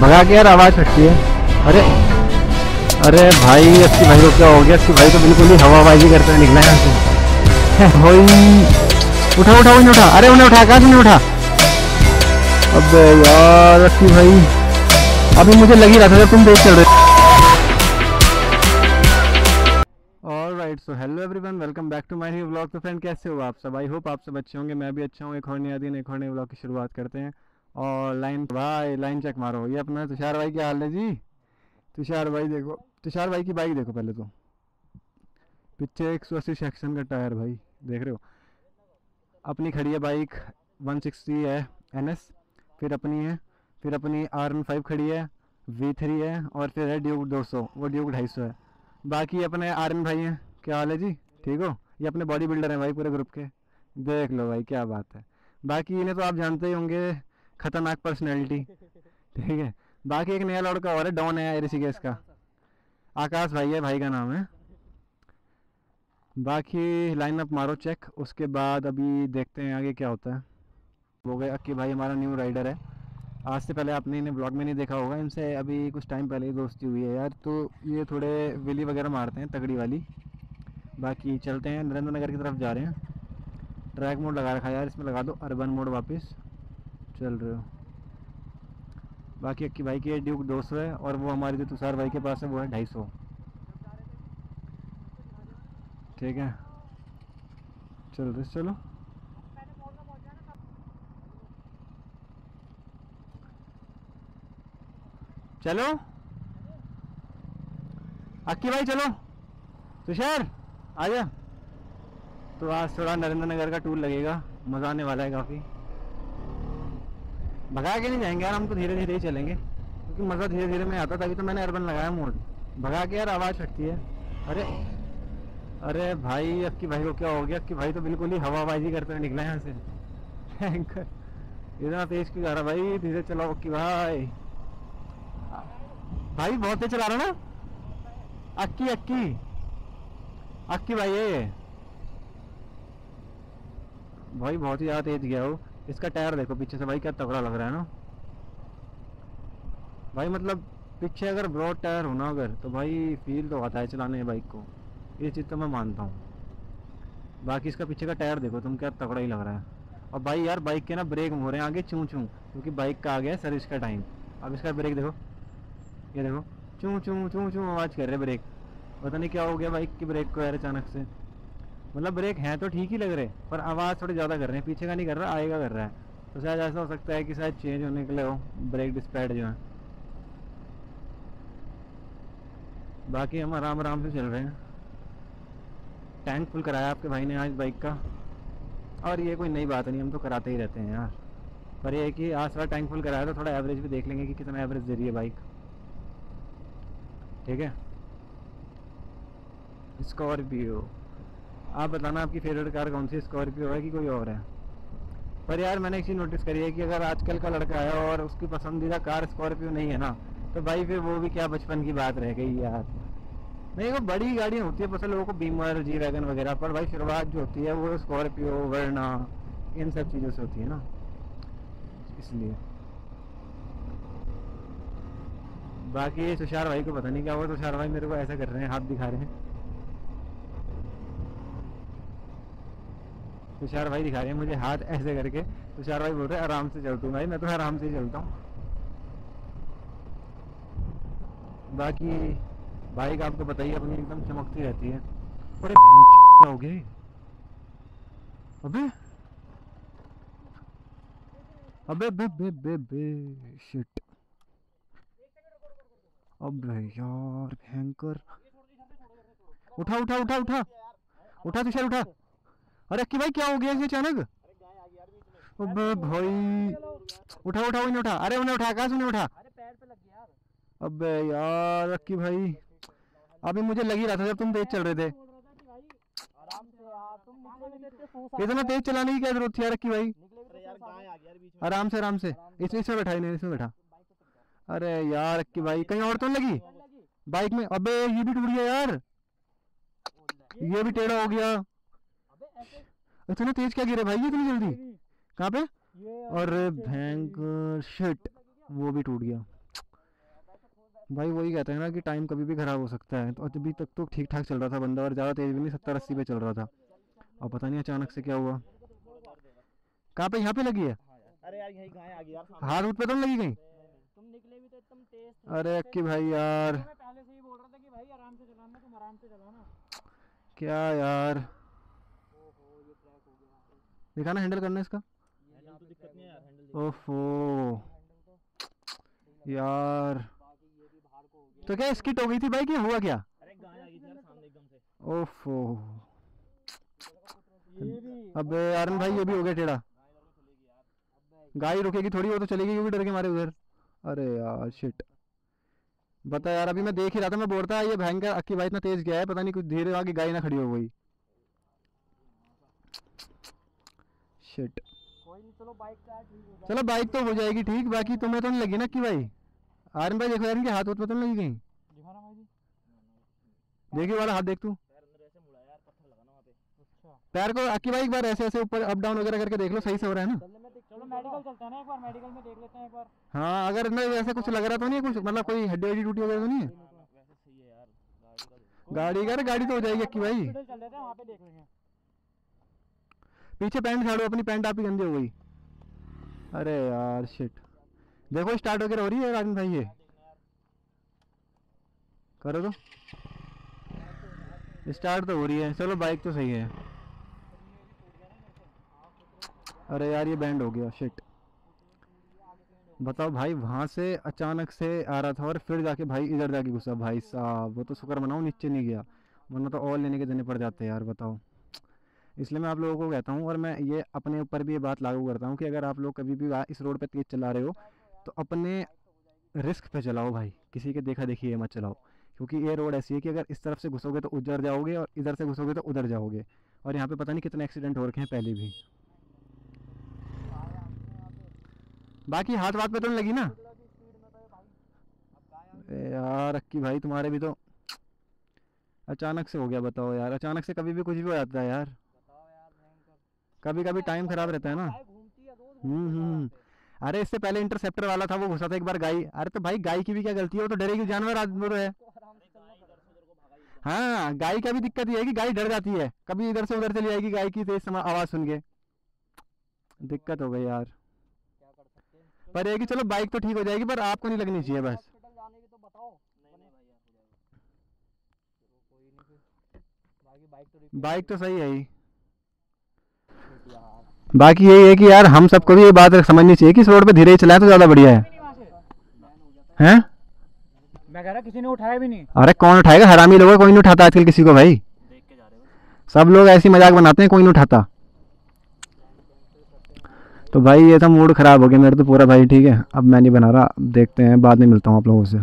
भगा के यार आवाज़ हटती है। अरे अरे भाई, इसकी भाई को क्या हो गया? इसकी भाई तो बिल्कुल ही हवाबाजी करते हुए निकला यहाँ से। उठा उठा, उन्हें उठा। अरे, उन्हें उठा, कहाँ उन्हें उठा? अबे यार अस्सी भाई। अभी मुझे लग ही रहा था तुम देख चल रहे so hello everyone welcome back to my new vlog तो फ्रेंड कैसे हो आप सब? आई होप आप सब अच्छे होंगे। मैं भी अच्छा हूँ। एक और नया दिन, एक और नए व्लॉग की शुरुआत करते हैं। और लाइन, भाई, लाइन चेक मारो। ये अपना तुषार भाई क्या हाल है जी? तुषार भाई देखो, तुषार भाई की बाइक देखो पहले तो। पीछे एक सौ अस्सी सेक्शन का टायर भाई, देख रहे हो? अपनी खड़ी है बाइक 160 है एनएस फिर अपनी है, फिर अपनी आर एन फाइव खड़ी है वी थ्री है, और फिर है ड्यूक 200 वो ड्यूक 250 है। बाकी अपने आर एन भाई हैं, क्या हाल है जी? ठीक हो? ये अपने बॉडी बिल्डर हैं भाई पूरे ग्रुप के। देख लो भाई, क्या बात है। बाकी इन्हें तो आप जानते ही होंगे खतरनाक पर्सनैलिटी ठीक है। बाकी एक नया लड़का और है डॉन है ऋषिकेश का आकाश भाई है, भाई का नाम है। बाकी लाइन अप मारो चेक उसके बाद अभी देखते हैं आगे क्या होता है। हो गए अक्की भाई, हमारा न्यू राइडर है। आज से पहले आपने इन्हें ब्लॉग में नहीं देखा होगा, इनसे अभी कुछ टाइम पहले ही दोस्ती हुई है यार। तो ये थोड़े विली वगैरह मारते हैं, तगड़ी वाली। बाकी चलते हैं, नरेंद्र नगर की तरफ़ जा रहे हैं। ट्रैक मोड लगा रखा है यार, इसमें लगा दो अर्बन मोड वापस। चल रहे हो। बाकी अक्की भाई की ड्यूक दो सौ है और वो हमारी जो तुषार भाई के पास है, वो है ढाई सौ। ठीक है। चल रहे चलो। चलो। अक्की भाई, चलो। तुषार, आ जा। तो आज थोड़ा नरेंद्र नगर का टूर लगेगा। मज़ा आने वाला है काफ़ी। भगा के नहीं जाएँगे यार, हम तो धीरे धीरे ही चलेंगे। क्योंकि मज़ा धीरे धीरे में आता, तभी तो मैंने अर्बन लगाया मोड। भगा के यार, आवाज़ हटती है। अरे अरे भाई, अब की भाई को क्या हो गया? अब की भाई तो बिल्कुल ही हवाबाजी करते हुए निकला यहाँ से। इतना तेज क्यों जा रहा भाई? धीरे चलाओ की भाई। भाई, बहुत तेज चला रहा ना? अक्की अक्की अक्की भाई, ये। भाई, बहुत ही ज़्यादा तेज गया हो। इसका टायर देखो, पीछे से भाई क्या तगड़ा लग रहा है ना। भाई मतलब पीछे अगर ब्रॉड टायर हो ना अगर तो भाई फील तो आता है चलाने बाइक को। ये चीज़ तो मैं मानता हूँ। बाकी इसका पीछे का टायर देखो, तुम क्या तगड़ा ही लग रहा है। और भाई यार बाइक के ना ब्रेक हो रहे हैं, आगे चूँ चूँ क्योंकि बाइक का आ गया सर्विस का टाइम अब इसका ब्रेक देखो। ये देखो चूँ चूँ चूँ चूँ आवाज़ कर रहे ब्रेक पता नहीं क्या हो गया बाइक की ब्रेक को यार अचानक से। मतलब ब्रेक हैं तो ठीक ही लग रहे, पर आवाज़ थोड़ी ज़्यादा कर रहे हैं, पीछे का नहीं कर रहा आएगा कर रहा है। तो शायद ऐसा हो सकता है कि शायद चेंज होने के लिए हो ब्रेक डिस्पैड जो है। बाकी हम आराम आराम से चल रहे हैं। टैंक फुल कराया आपके भाई ने आज बाइक का। और ये कोई नई बात नहीं, हम तो कराते ही रहते हैं यार। पर ये है कि आज थोड़ा टैंक फुल कराया तो थोड़ा एवरेज भी देख लेंगे कि कितना एवरेज दे रही है बाइक ठीक है? स्कॉर्पियो आप बताना आपकी फेवरेट कार कौन सी स्कॉर्पियो है कि कोई और है? पर यार, मैंने एक चीज़ नोटिस करी है कि अगर आजकल का लड़का है और उसकी पसंदीदा कार स्कॉर्पियो नहीं है ना तो भाई फिर वो भी क्या बचपन की बात रह गई यार। नहीं, वो बड़ी गाड़ियाँ होती है, पसंद लोगों को बीमर जी वैगन वगैरह, पर भाई शुरुआत जो होती है वो स्कॉर्पियो वर्ना इन सब चीज़ों से होती है ना। इसलिए। बाकी तुषार भाई को पता नहीं क्या हुआ, तुषार भाई मेरे को ऐसा कर रहे हैं, हाथ दिखा रहे हैं। तुषार भाई दिखा रहे हैं मुझे हाथ ऐसे करके। तुषार भाई बोल रहे हैं, आराम से चल तू भाई, मैं तो आराम से ही चलता हूँ। बाकी बाइक आपको बताइए अपनी एकदम चमकती रहती है। अरे क्या हो गया अबे। अबे बे बे बे बे शिट अबे यार, भयंकर। उठा उठा उठा उठा। उठा, तुषार, उठा। अरे अक्की भाई क्या हो गया इसे अचानक? अबे भाई। उठा उठा उन्हें उठा। अरे उन्हें उठा कहाँ से उठा? अबे यार अक्की भाई। अभी मुझे लग ही रहा था जब तुम तेज चल रहे थे। इतना तेज चलाने की क्या ज़रूरत थी यार अक्की भाई? आराम से आराम से। इसमें इसमें बैठा इन्हें इसमें बैठा। अरे यार अक्की भाई कहीं और तो नहीं लगी? बाइक में। अबे ये भी टूट गया यार। ये भी टेढ़ा हो गया। इतना तेज क्या गिरे भाई इतनी जल्दी? कहाँ पे? और भयंकर शिट वो भी टूट गया। भाई वही कहते हैं ना कि टाइम कभी भी ख़राब हो सकता है। तो अभी तक तो ठीक ठाक चल रहा था बंदा और ज़्यादा तेज़ भी नहीं सत्तर अस्सी पे चल रहा था। और पता नहीं अचानक से क्या हुआ। कहाँ पे? यहाँ पे लगी है? अरे यार यही गाय आ गई यार। हाथ उठ पे तो लगी कहीं? तुम निकले भी तो एकदम तेज अरे अक्की भाई यार। मैं पहले से ही बोल रहा था कि भाई आराम से चलाना तुम आराम से चलाना। क्या यार? गया देखा ना हैंडल करना इसका। तो दिक्कत नहीं है यार ओफो। तो यार। को हो गया तो क्या स्किट हो गई थी भाई क्या हुआ क्या? अरे गाय आ गई थी यार सामने एकदम से। ओफो। अब आर्यन भाई ये भी हो गया टेढ़ा। गाड़ी रुकेगी थोड़ी वो तो चलेगी क्योंकि डर के मारे उधर। अरे यार शिट बता यार अभी मैं देख ही रहा था मैं बोलता था ये भयंकर अक्की भाई इतना तेज गया है पता नहीं कुछ धीरे आगे गाड़ी ना खड़ी हो गई। शिट चलो बाइक का ठीक हो चलो बाइक तो हो जाएगी ठीक। बाकी तुम्हें तो नहीं लगी ना कि भाई? आर्यन भाई देखो यार इनके हाथ में तो नहीं लगी कहीं? देखिए वाला हाथ देख तू। पैर अंदर ऐसे मुड़ा यार पत्थर लगा ना वहाँ पे। अच्छा। पैर को अक्की भाई एक बार ऐसे ऐसे ऊपर अप डाउन वगैरह करके देख लो सही से हो रहा है ना। चलो मेडिकल चलते हैं ना एक बार मेडिकल में देख लेते हैं एक बार। हाँ अगर इनमें ऐसे कुछ लग रहा तो नहीं है कुछ? मतलब कोई हड्डी वड्डी टूटी वगैरह तो नहीं है? वैसे सही है यार गाड़ी गाड़ी का गाड़ी तो हो जाएगी अक्की भाई। हॉस्पिटल चल रहे थे वहाँ पे देख लेंगे। पीछे पैंट झाड़ो, अपनी पैंट आप ही गंदी हो गई। अरे यार शिट देखो स्टार्ट वगैरह हो रही है, राजन भाई, ये। करो तो। स्टार्ट तो हो रही है। चलो बाइक तो सही है। अरे यार, ये बैंड हो गया शिट बताओ भाई, वहाँ से अचानक से आ रहा था और फिर जाके भाई, इधर जाके घुसा। भाई साहब, वो तो शुक्र मनाओ, नीचे नहीं गया। वरना तो और लेने के देने पड़ जाते यार, बताओ। इसलिए मैं आप लोगों को कहता हूँ और मैं ये अपने ऊपर भी ये बात लागू करता हूँ कि अगर आप लोग कभी भी इस रोड पर तेज चला रहे हो तो अपने रिस्क पे चलाओ भाई। किसी के देखा देखी ये मत चलाओ, क्योंकि ये रोड ऐसी है कि अगर इस तरफ़ से घुसोगे तो उधर जाओगे और इधर से घुसोगे तो उधर जाओगे। और यहाँ पे पता नहीं कितने एक्सीडेंट हो रखे हैं पहले भी। बाकी हाथ वाथ पे तो लगी ना? यार, अक्की भाई, तुम्हारे भी तो अचानक से हो गया, बताओ यार। अचानक से कभी भी कुछ भी हो जाता है यार। कभी कभी टाइम खराब रहता है ना। है रोज हम्म हम्म। अरे इससे पहले इंटरसेप्टर वाला था वो घुसा था एक बार गाय अरे तो भाई गाय की भी क्या गलती है? वो तो डरेगी जानवर आदमी है। हाँ गाय का भी दिक्कत ये है कि गाय डर जाती है। कभी इधर से उधर चली जाएगी गाय की तेज समा- आवाज़ सुन के। दिक्कत हो गई यार। पर ये कि चलो बाइक तो ठीक हो जाएगी पर आपको नहीं लगनी चाहिए बस। बाइक तो सही है ही। बाकी यही है कि यार हम सबको भी ये बात समझनी चाहिए कि इस रोड पे धीरे ही चलाएँ तो ज़्यादा बढ़िया है। हैं? मैं कह रहा किसी ने उठाया भी नहीं। अरे कौन उठाएगा? हरामी लोग कोई नहीं उठाता आजकल किसी को भाई। सब लोग ऐसी मज़ाक बनाते हैं कोई नहीं उठाता। तो भाई ये था मूड ख़राब हो गया मेरा तो पूरा भाई ठीक है। अब मैं नहीं बना रहा देखते हैं बाद में मिलता हूँ आप लोगों से।